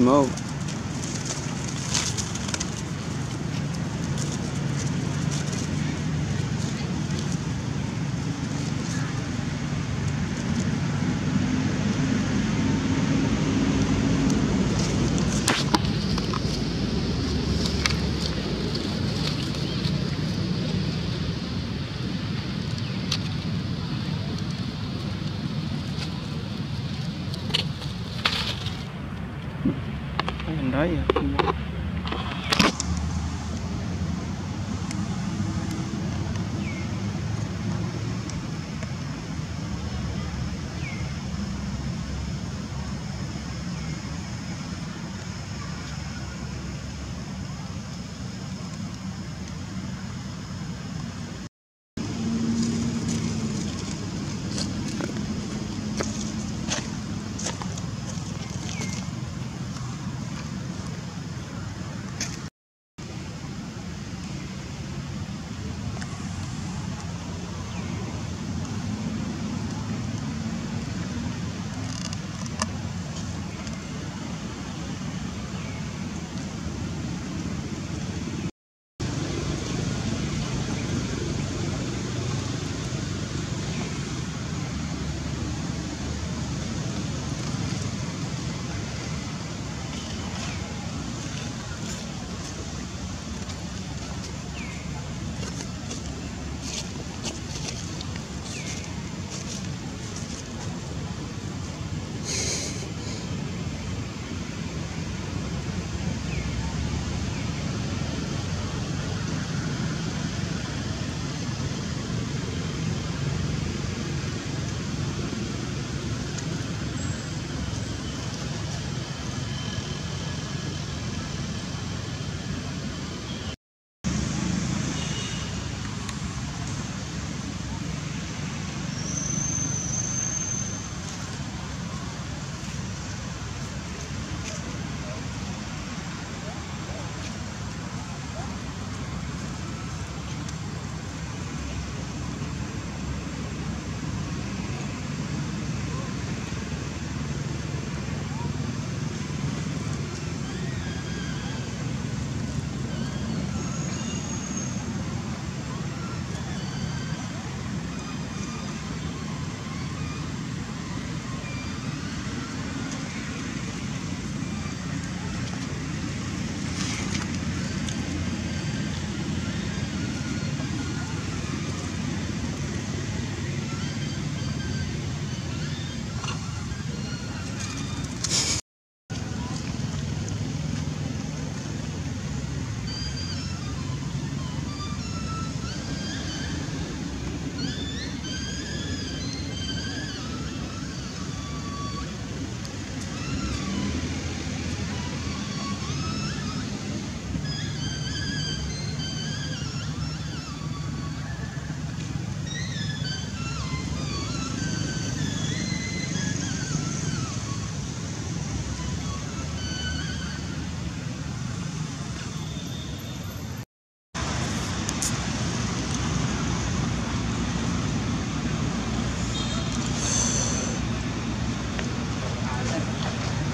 move Yeah.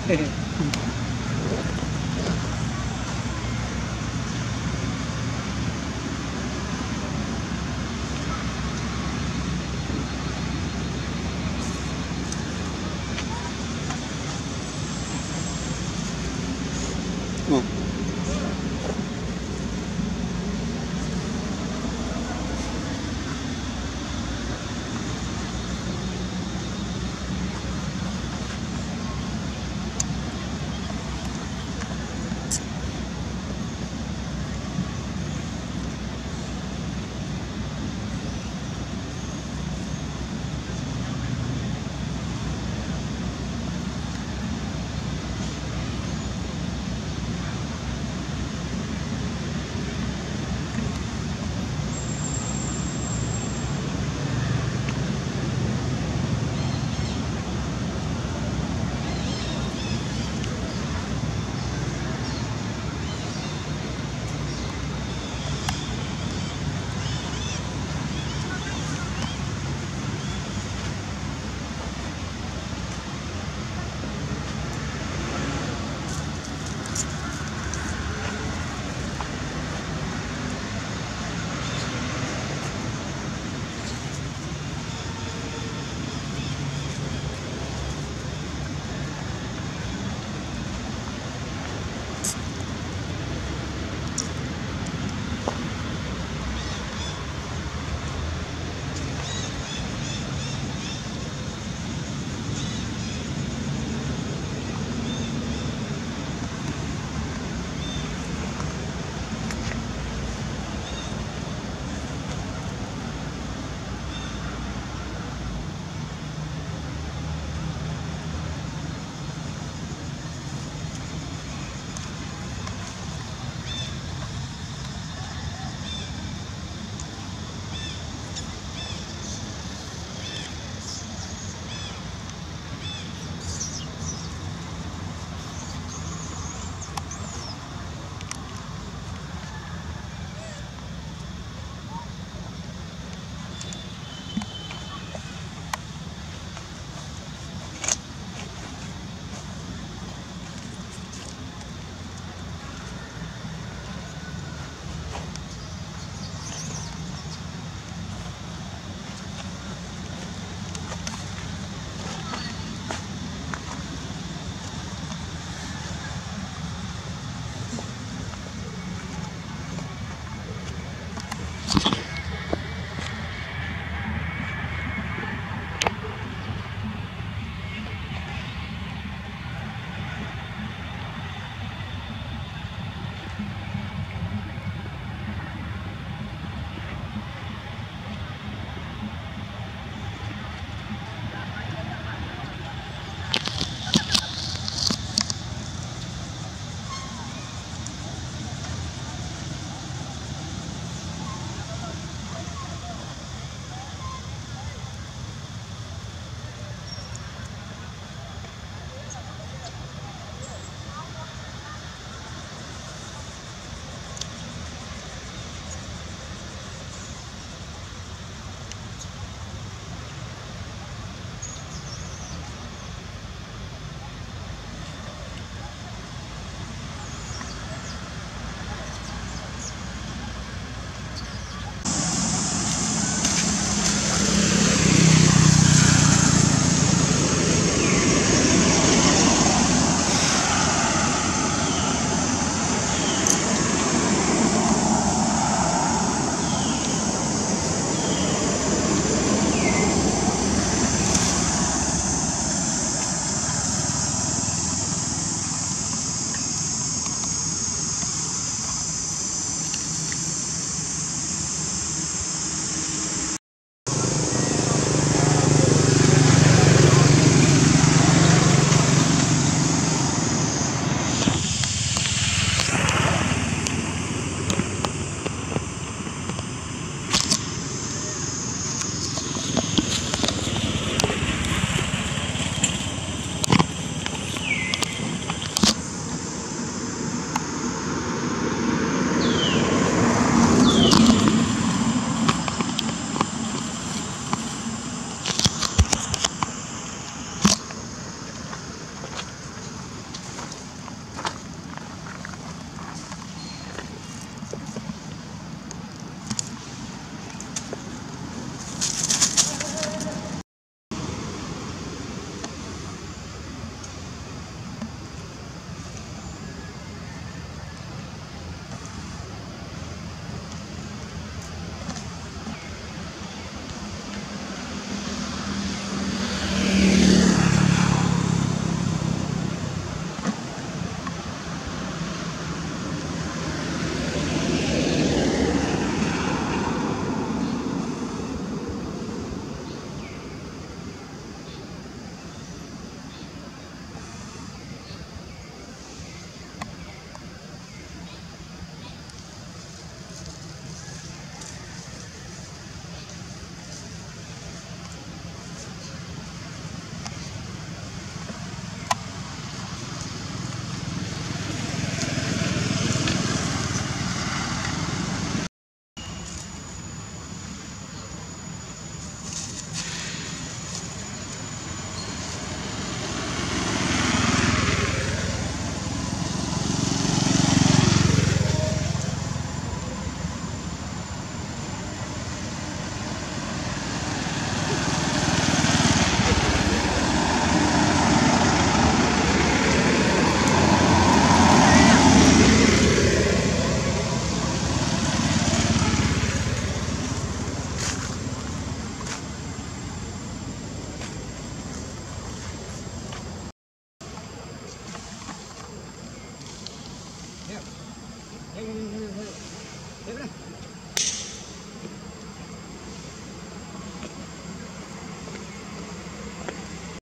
Raya.